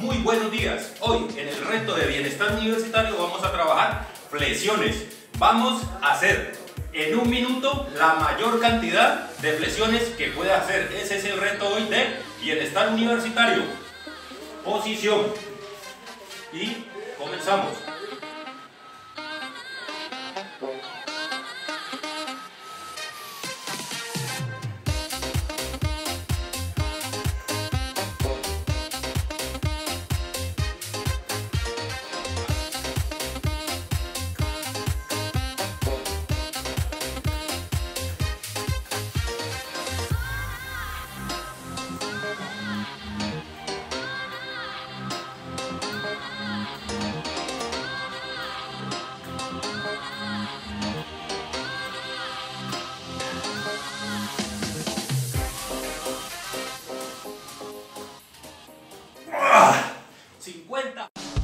muy buenos días. Hoy en el reto de bienestar universitario vamos a trabajar flexiones. Vamos a hacer en un minuto la mayor cantidad de flexiones que pueda hacer. Ese es el reto hoy de bienestar universitario. Posición. Y comenzamos. 50.